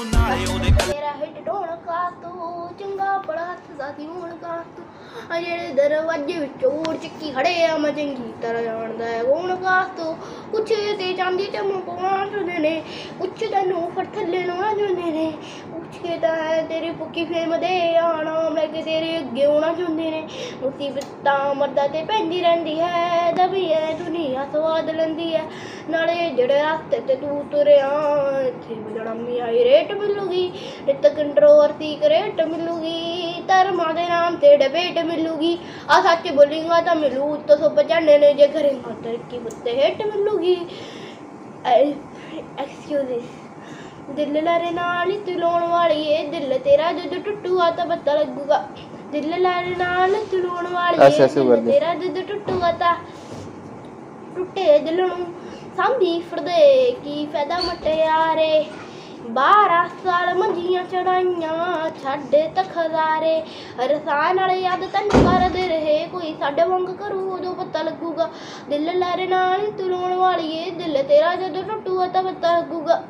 ਮੇਰਾ ਹਿੱਟ ਢੋਣ ਕਾ ਤੂੰ, ਚੰਗਾ ਬੜਾ ਹੱਥ ਦਾ ਹੋਣ ਕਾ ਤੂੰ। ਆ ਜਿਹੜੇ ਦਰਵਾਜ਼ੇ ਵਿੱਚ ਉੜ ਚੱਕੀ ਖੜੇ ਆ, ਮੈਂ ਚੰਗੀ ਤਰ੍ਹਾਂ ਜਾਣਦਾ ਹੈ ਕੌਣ ਕਾ ਤੂੰ। ਕੁਛ ਤੇ ਚਾਂਦੀ ਤੇ ਚੁੰਦੇ ਨੇ ਕੁਛ ਤੈਨੂੰ ਫੜ ਥੱਲੇ ਨੂੰ ਆ ਜਾਂਦੇ ਨੇ। ਕੁਛ ਕੇ ਤਾਂ ਤੇਰੀ ਪੁੱਕੀ ਫੇਮ ਦੇ ਆਣਾ ਮੈਂ ਕਿ ਤੇਰੇ ਅੱਗੇ ਆਉਣਾ ਚਾਹੁੰਦੇ ਨੇ। ਮੁਸੀਬਤਾਂ ਮਰਦਾ ਤੇ ਪੈਂਦੀ ਰਹਿੰਦੀ ਹੈ, ਦਬੀ ਦੁਨੀਆ ਸਵਾਦ ਲੈਂਦੀ ਹੈ। ਨਾਲੇ ਜਿਹੜੇ ਰਸਤੇ ਤੇ ਤੂੰ ਤੁਰਿਆ, ਇੱਥੇ ਮਿਲਣਾ ਆਈ ਰੇਟ ਮਿਲੂਗੀ, ਨਿਤ ਕੰਟਰੋਵਰਸੀ ਕਰੇਟ ਮਿਲੂਗੀ, ਧਰਮਾਂ ਦੇ ਨਾਮ ਤੇ ਡਿਬੇਟ ਮਿਲੂਗੀ। ਆ ਸੱਚ ਬੋਲਿੰਗਾ ਤਾਂ ਮਿਲੂ ਉੱਤੋਂ ਸੋ ਬਚਾਣੇ ਨੇ, ਜੇ ਕਰੇਂਗਾ ਤਰੱਕੀ ਬੁੱਤੇ ਹਿੱਟ ਮਿਲੂਗੀ। ਐਕਸਕਿਊਜ਼ ਦਿਲ ਲਾਰੇ ਨਾਲ ਹੀ ਤੁਲਾਉਣ ਵਾਲੀ ਏ। ਦਿਲ ਤੇਰਾ ਜਦੋਂ ਟੁੱਟੂਗਾ ਤਾਂ ਪਤਾ ਲੱਗੂਗਾ। ਦਿਲ ਲਾਰੇ ਨਾਲ ਤੁਲਾਉਣ ਵਾਲੀ ਏ। ਅੱਛਾ, ਅੱਛਾ, ਦਿਲ ਕਰਦੇ। ਤੇਰਾ ਜਦੋਂ ਟੁੱਟੂਗਾ ਤਾਂ ਟੁੱਟੇ ਦਿਲ ਨੂੰ। ਸਾਂਭੀ ਫਿਰਦੇ ਕੀ ਫਾਇਦਾ ਮਟਿਆਰੇ ਬਾਰਾਂ ਸਾਲ ਮੰਜੀਆਂ ਚੜਾਈਆਂ ਛੱਡ ਤਖਜ਼ਾਰੇ ਰਸਾਂ ਨਾਲ ਯਾਦ ਤੈਨੂੰ ਕਰਦੇ ਰਹੇ। ਕੋਈ ਸਾਡੇ ਵਾਂਗ ਕਰੂ ਉਦੋਂ ਪਤਾ ਲੱਗੂਗਾ। ਦਿਲ ਲਾਰੇ ਨਾਲ ਹੀ ਤੁਲਾਉਣ ਵਾਲੀ ਏ। ਦਿਲ ਤੇਰਾ ਜਦੋਂ ਟੁੱਟੂਗਾ ਤਾਂ ਪਤਾ ਲੱਗੂਗਾ।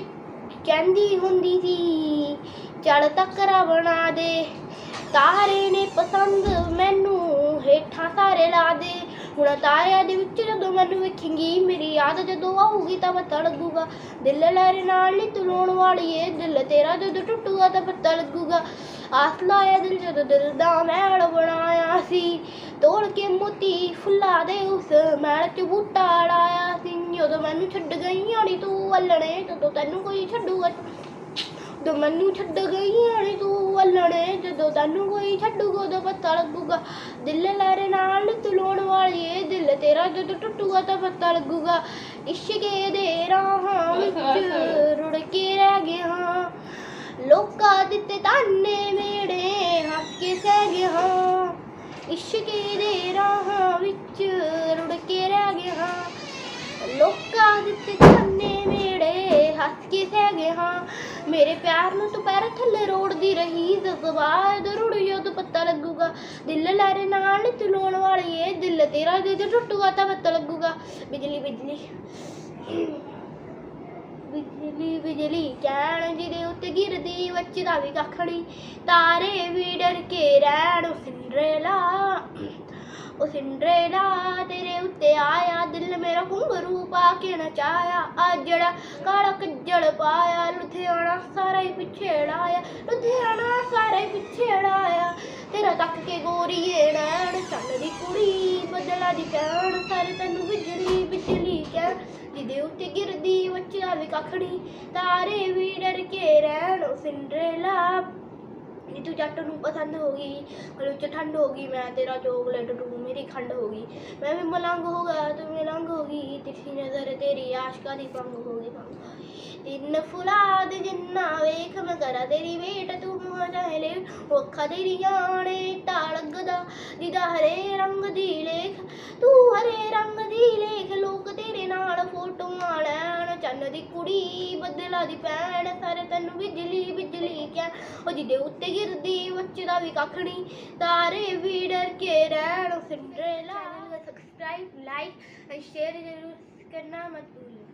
ਇਸ਼ਕ ਕਹਿੰਦੀ ਹੁੰਦੀ ਸੀ ਚੜ ਤੱਕਰਾ ਬਣਾ ਦੇ। ਤਾਰੇ ਨੇ ਪਸੰਦ ਮੈਨੂੰ ਹੇਠਾਂ ਸਾਰੇ ਲਾ ਦੇ। ਹੁਣ ਤਾਰਿਆਂ ਦੇ ਵਿੱਚ ਜਦੋਂ ਮੈਨੂੰ ਵੇਖੇਂਗੀ, ਮੇਰੀ ਯਾਦ ਜਦੋਂ ਆਊਗੀ ਤਾਂ ਪਤਾ ਲੱਗੂਗਾ ਦਿਲ ਲਾਰੇ ਨਾਲ ਨਹੀਂ ਰੋਣ ਵਾਲੀ ਏ ਦਿਲ ਤੇਰਾ ਜਦੋਂ ਟੁੱਟੂਗਾ ਤਾਂ ਪਤਾ ਲੱਗੂਗਾ ਆਸ ਲਾਇਆ ਦਿਲ ਜਦੋਂ ਦਿਲ ਦਾ ਮੈਲ ਬਣਾਇਆ ਸੀ। ਤੋੜ ਕੇ ਮੋਤੀ ਫੁੱਲਾ ਦੇ ਉਸ ਮੈਲ ਚ ਬੂਟਾ ਲਾਇਆ ਸੀ। ਜਦੋਂ ਮੈਨੂੰ ਛੱਡ ਗਈ ਆਣੀ ਤੂੰ ਵੱਲਣੇ ਜਦੋਂ ਤੈਨੂੰ ਕੋਈ ਛੱਡੂਗਾ ਜਦੋਂ ਮੈਨੂੰ ਛੱਡ ਗਈ ਆਣੀ ਤੂੰ ਵੱਲਣੇ, ਜਦੋਂ ਤੈਨੂੰ ਕੋਈ ਛੱਡੂਗਾ, ਉਦੋਂ ਪਤਾ ਲੱਗੂਗਾ। ਦਿਲ ਲਾਰੇ ਨਾਲ ਤੁਲਾਉਣ ਵਾਲੀ ਏ ਦਿਲ ਤੇਰਾ ਜਦੋਂ ਟੁੱਟੂਗਾ, ਤਾਂ ਪਤਾ ਲੱਗੂਗਾ। ਇਸ਼ਕੇ ਦੇ ਰਾਹਾਂ ਵਿੱਚ ਰੁੜ ਕੇ ਰਹਿ ਗਿਆ। ਲੋਕਾਂ ਦਿੱਤੇ ਤਾਨੇ ਮੇੜੇ, ਹੱਸ ਕੇ ਸਹਿ ਗਿਆ। ਇਸ਼ਕੇ ਦੇ ਰਾਹਾਂ ਵਿੱਚ ਰੁੜ ਕੇ ਰਹਿ ਗਿਆ। ਲੋਕਾਂ ਦਿੱਤੇ ਹੱਸ ਕੇ ਸਹਿ ਗਿਆ ਮੇਰੇ ਪਿਆਰ ਨੂੰ ਤੂੰ ਥੱਲੇ ਰੋੜਦੀ ਰਹੀ ਜਜ਼ਬਾਤ ਰੁੜ ਜਦ ਪਤਾ ਲੱਗੂਗਾ, ਦਿਲ ਲਾਰੇ ਨਾਲ ਨੀ ਵਾਲੀ ਏ ਦਿਲ ਤੇਰਾ ਜਦੋਂ ਟੁੱਟੂਗਾ ਤਾਂ ਪਤਾ ਲੱਗੂਗਾ। ਬਿਜਲੀ ਬਿਜਲੀ। ਬਿਜਲੀ ਬਿਜਲੀ, ਕਹਿਣ ਜਿਹਦੇ ਉੱਤੇ ਗਿਰਦੀ ਵੱਜਦਾ ਵੀ ਕੱਖ ਨੀ ਤਾਰੇ ਵੀ ਡਰ ਕੇ ਰਹਿਣ ਉਹ ਸਿੰਡਰੇਲਾ ਉਹ ਸਿੰਡਰੇਲਾ ਤੇਰੇ ਉੱਤੇ ਆਇਆ ਦਿਲ ਮੇਰਾ ਘੁੰਗਰੂ ਪਾ ਕੇ ਨਚਾਇਆ ਆ ਜਿਹੜਾ ਕਾਲਾ ਕੱਜਲ ਪਾਇਆ ਲੁਧਿਆਣਾ ਸਾਰਾ ਹੀ ਪਿੱਛੇ ਲਾਇਆ ਲੁਧਿਆਣਾ ਸਾਰਾ ਹੀ ਪਿੱਛੇ ਲਾਇਆ ਤੇਰਾ ਤੱਕ ਕੇ ਗੋਰੀਏ ਨੈਣ ਚੱਲ ਦੀ ਕੁੜੀ ਬਦਲਾ ਦੀ ਕਹਿਣ ਸਾਰੇ ਤੈਨੂੰ ਬਿਜਲੀ ਬਿਜਲੀ ਕਹਿਣ ਜਿਹਦੇ ਉੱਤੇ ਗਿਰਦੀ ਬੱਚਾ ਵੀ ਕੱਖੜੀ ਤਾਰੇ ਵੀ ਡਰ ਕੇ ਰਹਿਣ ਉਹ ਸਿੰਡਰੇਲਾ ਨੀ ਜੱਟ ਨੂੰ ਪਸੰਦ ਹੋ ਗਈ ਗਲੇ ਠੰਡ ਹੋ ਗਈ, ਮੈਂ ਤੇਰਾ ਚੋਕਲੇਟ ਤੂੰ ਮੇਰੀ ਖੰਡ ਹੋ ਗਈ। ਮੈਂ ਵੀ ਮਲੰਗ ਹੋ ਗਿਆ, ਤੂੰ ਮਲੰਗ ਹੋ ਗਈ, ਤਿੱਖੀ ਨਜ਼ਰ ਤੇਰੀ ਆਸ਼ਕਾ ਦੀ ਪੰਗ ਹੋ ਗਈ ਤਿੰਨ ਫੁਲਾਦ ਜਿੰਨਾ ਵੇਖ, ਮੈਂ ਕਰਾਂ ਤੇਰੀ ਵੇਟ, ਤੂੰ ਮੂੰਹ ਚਾਹੇ ਲੈ ਅੱਖਾਂ ਤੇਰੀਆਂ ਨੇ ਤਾ ਲੱਗਦਾ ਜਿਹਦਾ ਹਰੇ ਰੰਗ ਦੀ ਲੇਖ, ਤੂੰ ਹਰੇ ਰੰਗ ਦੀ ਲੇਖ, ਲੋਕ ਤੇਰੇ ਨਾਲ ਲੈਣ ਦੀ ਕੁੜੀ ਬਦਲਾ ਦੀ ਭੈਣ, ਸਾਰੇ ਤੈਨੂੰ ਬਿਜਲੀ ਬਿਜਲੀ ਕਹਿ ਉਹ ਜਿਹਦੇ ਉੱਤੇ ਗਿਰਦੀ ਬੱਚੇ ਦਾ ਵੀ ਕੱਖ ਨੀ ਤਾਰੇ ਵੀ ਡਰ ਕੇ ਰਹਿਣ। Cinderella subscribe like and share ਜ਼ਰੂਰ ਕਰਨਾ ਮਤ ਭੂਲੋ